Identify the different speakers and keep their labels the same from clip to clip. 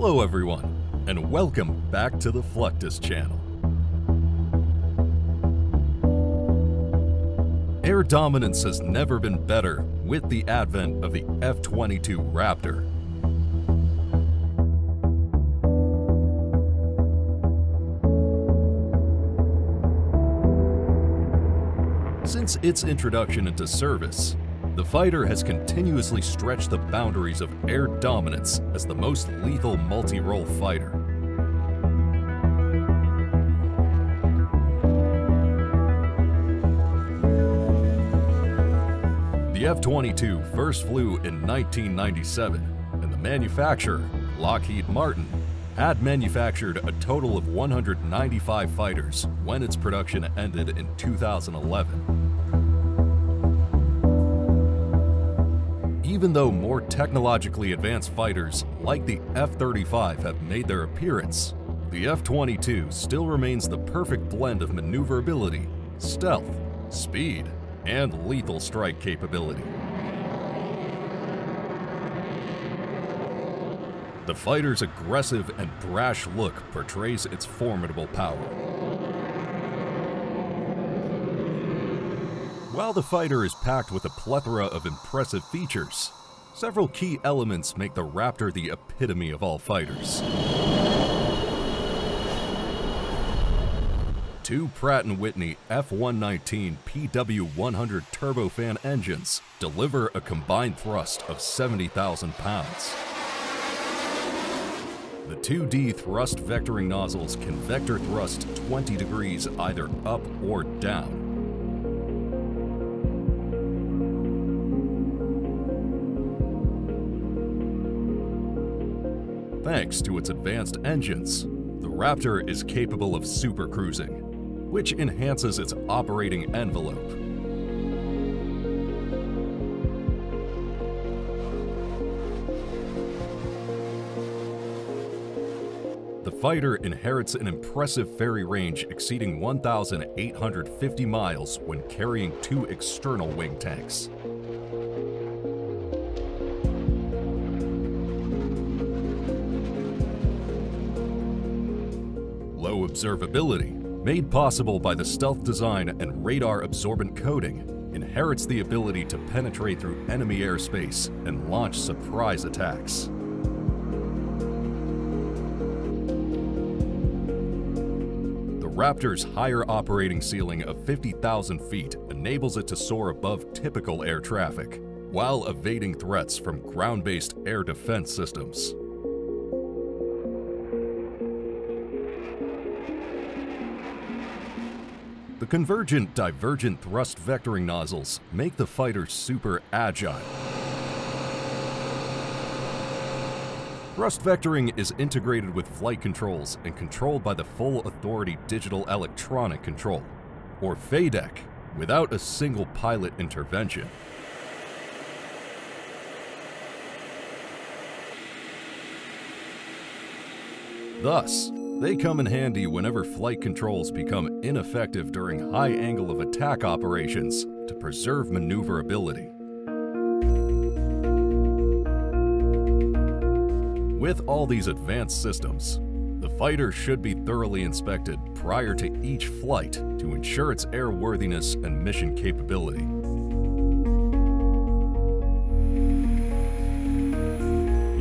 Speaker 1: Hello everyone, and welcome back to the Fluctus channel. Air dominance has never been better with the advent of the F-22 Raptor. Since its introduction into service, the fighter has continuously stretched the boundaries of air dominance as the most lethal multi-role fighter. The F-22 first flew in 1997, and the manufacturer, Lockheed Martin, had manufactured a total of 195 fighters when its production ended in 2011. Even though more technologically advanced fighters like the F-35 have made their appearance, the F-22 still remains the perfect blend of maneuverability, stealth, speed, and lethal strike capability. The fighter's aggressive and brash look portrays its formidable power. While the fighter is packed with a plethora of impressive features, several key elements make the Raptor the epitome of all fighters. Two Pratt & Whitney F119 PW100 turbofan engines deliver a combined thrust of 70,000 pounds. The 2D thrust vectoring nozzles can vector thrust 20 degrees either up or down. Thanks to its advanced engines, the Raptor is capable of supercruising, which enhances its operating envelope. The fighter inherits an impressive ferry range exceeding 1,850 miles when carrying two external wing tanks. Observability, made possible by the stealth design and radar absorbent coating, inherits the ability to penetrate through enemy airspace and launch surprise attacks. The Raptor's higher operating ceiling of 50,000 feet enables it to soar above typical air traffic, while evading threats from ground-based air defense systems. Convergent divergent thrust vectoring nozzles make the fighter super agile. Thrust vectoring is integrated with flight controls and controlled by the Full Authority Digital Electronic Control, or FADEC, without a single pilot intervention. Thus, they come in handy whenever flight controls become ineffective during high angle of attack operations to preserve maneuverability. With all these advanced systems, the fighter should be thoroughly inspected prior to each flight to ensure its airworthiness and mission capability.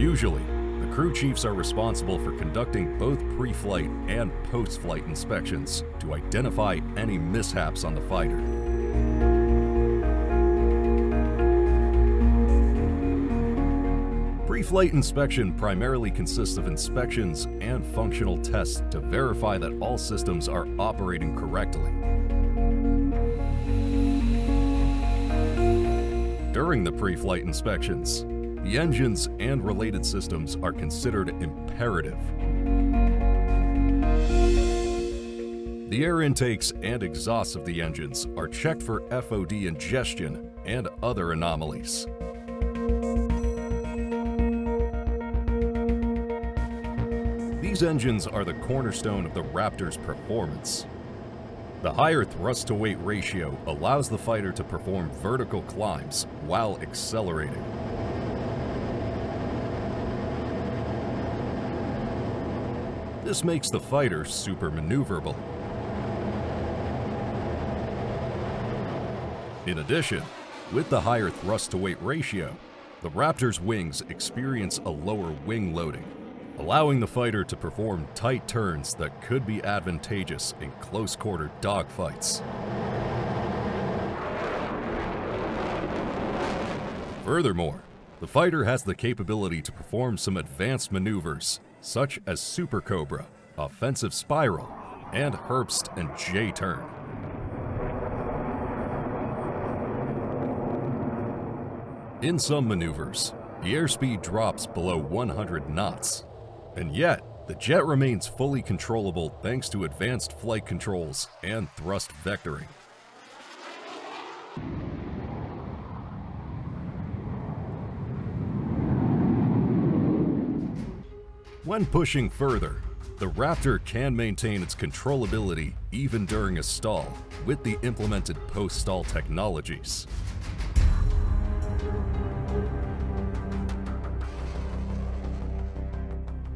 Speaker 1: Usually, crew chiefs are responsible for conducting both pre-flight and post-flight inspections to identify any mishaps on the fighter. Pre-flight inspection primarily consists of inspections and functional tests to verify that all systems are operating correctly. During the pre-flight inspections, the engines and related systems are considered imperative. The air intakes and exhausts of the engines are checked for FOD ingestion and other anomalies. These engines are the cornerstone of the Raptor's performance. The higher thrust-to-weight ratio allows the fighter to perform vertical climbs while accelerating. This makes the fighter super maneuverable. In addition, with the higher thrust to weight ratio, the Raptor's wings experience a lower wing loading, allowing the fighter to perform tight turns that could be advantageous in close-quarter dogfights. Furthermore, the fighter has the capability to perform some advanced maneuvers, such as Super Cobra, Offensive Spiral, and Herbst and J-Turn. In some maneuvers, the airspeed drops below 100 knots, and yet the jet remains fully controllable thanks to advanced flight controls and thrust vectoring. When pushing further, the Raptor can maintain its controllability even during a stall with the implemented post-stall technologies.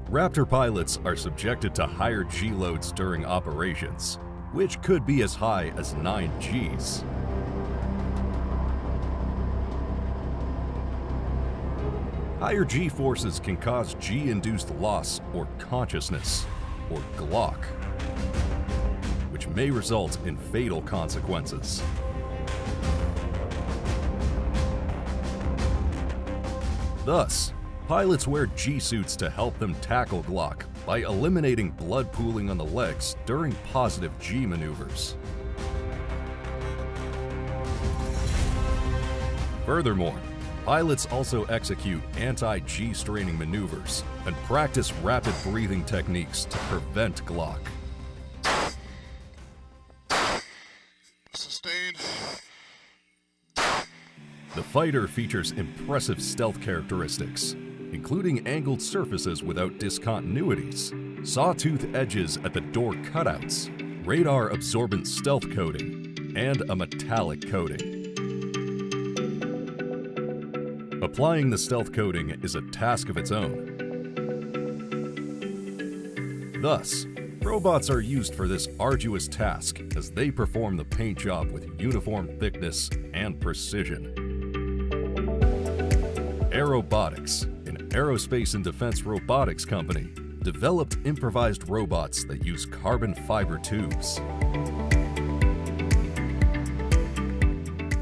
Speaker 1: Raptor pilots are subjected to higher G loads during operations, which could be as high as 9 Gs. Higher G forces can cause G-induced loss or consciousness, or GLOC, which may result in fatal consequences. Thus, Pilots wear G-suits to help them tackle GLOC by eliminating blood pooling on the legs during positive G maneuvers. Furthermore, pilots also execute anti-G straining maneuvers and practice rapid breathing techniques to prevent GLOC.
Speaker 2: Sustained.
Speaker 1: The fighter features impressive stealth characteristics, including angled surfaces without discontinuities, sawtooth edges at the door cutouts, radar absorbent stealth coating, and a metallic coating. Applying the stealth coating is a task of its own. Thus, robots are used for this arduous task as they perform the paint job with uniform thickness and precision. Aerobotix, an aerospace and defense robotics company developed improvised robots that use carbon fiber tubes.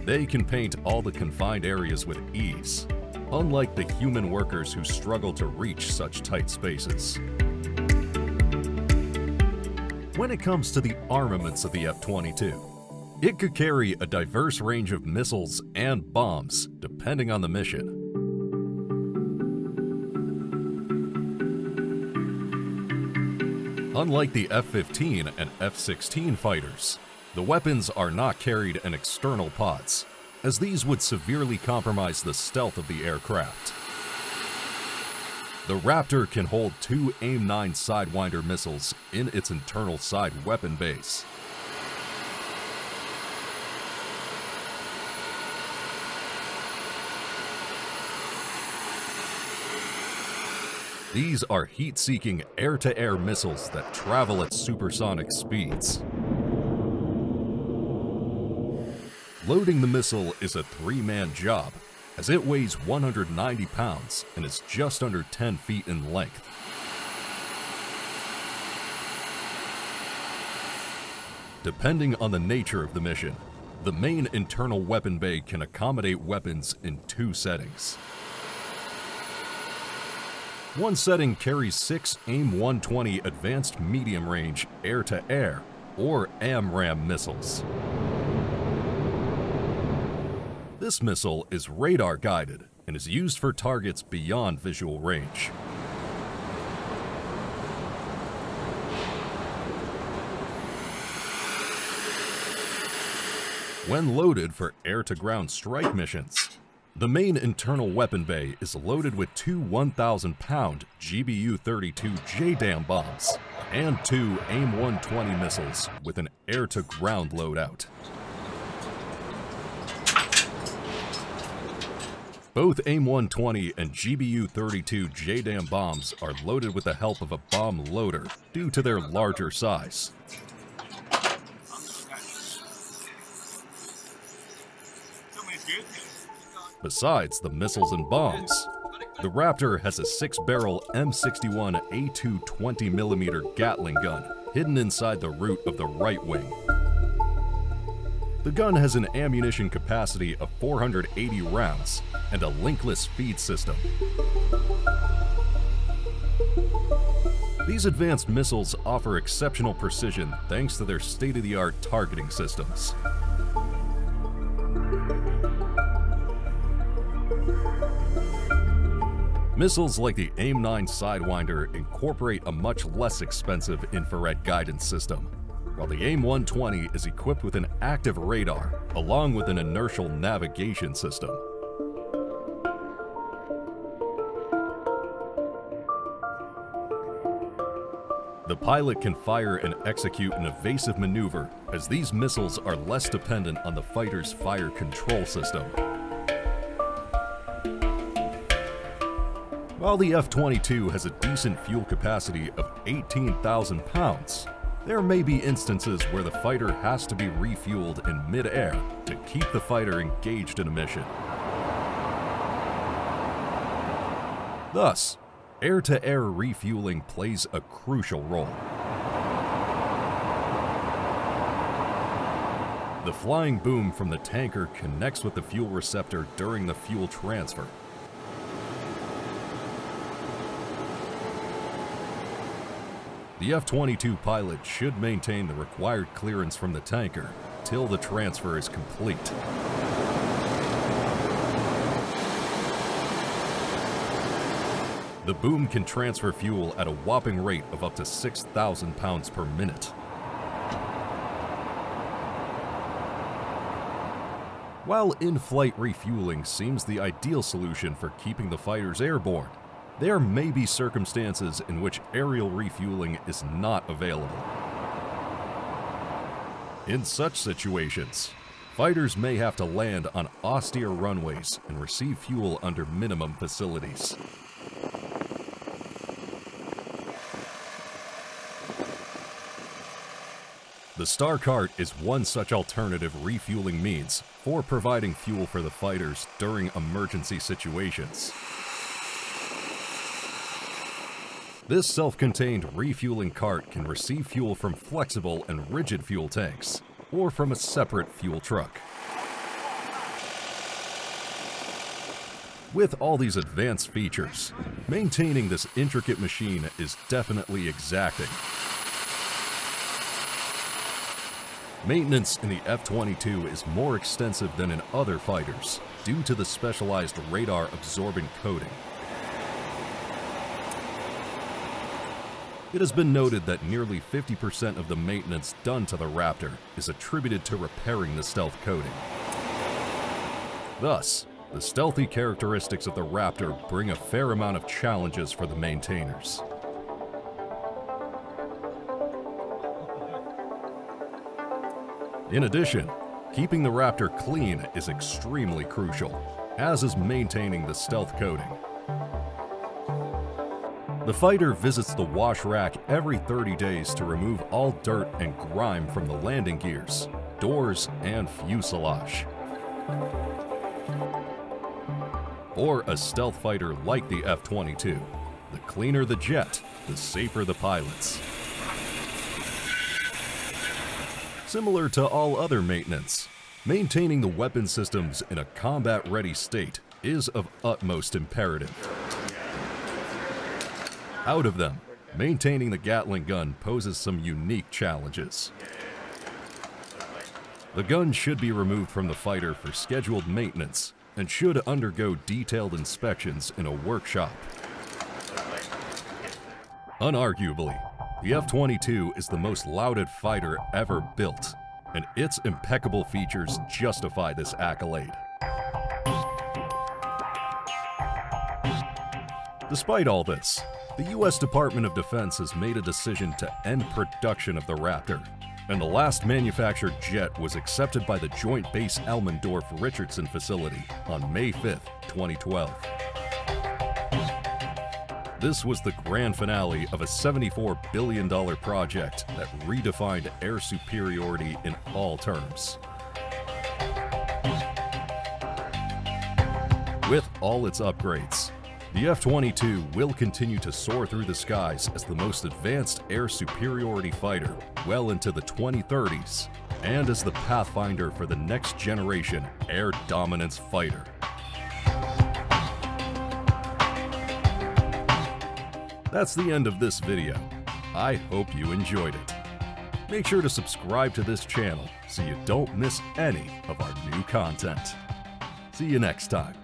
Speaker 1: They can paint all the confined areas with ease, unlike the human workers who struggle to reach such tight spaces. When it comes to the armaments of the F-22, it could carry a diverse range of missiles and bombs depending on the mission. Unlike the F-15 and F-16 fighters, the weapons are not carried in external pods, as these would severely compromise the stealth of the aircraft. The Raptor can hold two AIM-9 Sidewinder missiles in its internal side weapon base. These are heat-seeking air-to-air missiles that travel at supersonic speeds. Loading the missile is a three-man job, as it weighs 190 pounds and is just under 10 feet in length. Depending on the nature of the mission, the main internal weapon bay can accommodate weapons in two settings. One setting carries six AIM-120 Advanced Medium Range Air-to-Air, or AMRAAM missiles. This missile is radar guided and is used for targets beyond visual range. When loaded for air-to-ground strike missions, the main internal weapon bay is loaded with two 1,000-pound GBU-32 JDAM bombs and two AIM-120 missiles with an air-to-ground loadout. Both AIM-120 and GBU-32 JDAM bombs are loaded with the help of a bomb loader due to their larger size. Besides the missiles and bombs, the Raptor has a six-barrel M61 A2 20mm Gatling gun hidden inside the root of the right wing. The gun has an ammunition capacity of 480 rounds and a linkless feed system. These advanced missiles offer exceptional precision thanks to their state-of-the-art targeting systems. Missiles like the AIM-9 Sidewinder incorporate a much less expensive infrared guidance system, while the AIM-120 is equipped with an active radar, along with an inertial navigation system. The pilot can fire and execute an evasive maneuver, as these missiles are less dependent on the fighter's fire control system. While the F-22 has a decent fuel capacity of 18,000 pounds, there may be instances where the fighter has to be refueled in mid-air to keep the fighter engaged in a mission. Thus, air-to-air -air refueling plays a crucial role. The flying boom from the tanker connects with the fuel receptor during the fuel transfer, The F-22 pilot should maintain the required clearance from the tanker till the transfer is complete. The boom can transfer fuel at a whopping rate of up to 6,000 pounds per minute. While in-flight refueling seems the ideal solution for keeping the fighters airborne, there may be circumstances in which aerial refueling is not available. In such situations, fighters may have to land on austere runways and receive fuel under minimum facilities. The STARCART is one such alternative refueling means for providing fuel for the fighters during emergency situations. This self-contained refueling cart can receive fuel from flexible and rigid fuel tanks, or from a separate fuel truck. With all these advanced features, maintaining this intricate machine is definitely exacting. Maintenance in the F-22 is more extensive than in other fighters due to the specialized radar-absorbent coating. It has been noted that nearly 50% of the maintenance done to the Raptor is attributed to repairing the stealth coating. Thus, the stealthy characteristics of the Raptor bring a fair amount of challenges for the maintainers. In addition, keeping the Raptor clean is extremely crucial, as is maintaining the stealth coating. The fighter visits the wash rack every 30 days to remove all dirt and grime from the landing gears, doors, and fuselage. Or a stealth fighter like the F-22. The cleaner the jet, the safer the pilots. Similar to all other maintenance, maintaining the weapon systems in a combat-ready state is of utmost imperative. Out of them, maintaining the Gatling gun poses some unique challenges. The gun should be removed from the fighter for scheduled maintenance and should undergo detailed inspections in a workshop. Unarguably, the F-22 is the most lauded fighter ever built, and its impeccable features justify this accolade. Despite all this, the U.S. Department of Defense has made a decision to end production of the Raptor, and the last manufactured jet was accepted by the Joint Base Elmendorf Richardson facility on May 5, 2012. This was the grand finale of a $74 billion project that redefined air superiority in all terms. With all its upgrades, the F 22 will continue to soar through the skies as the most advanced air superiority fighter well into the 2030s and as the pathfinder for the next generation air dominance fighter. That's the end of this video. I hope you enjoyed it. Make sure to subscribe to this channel so you don't miss any of our new content. See you next time.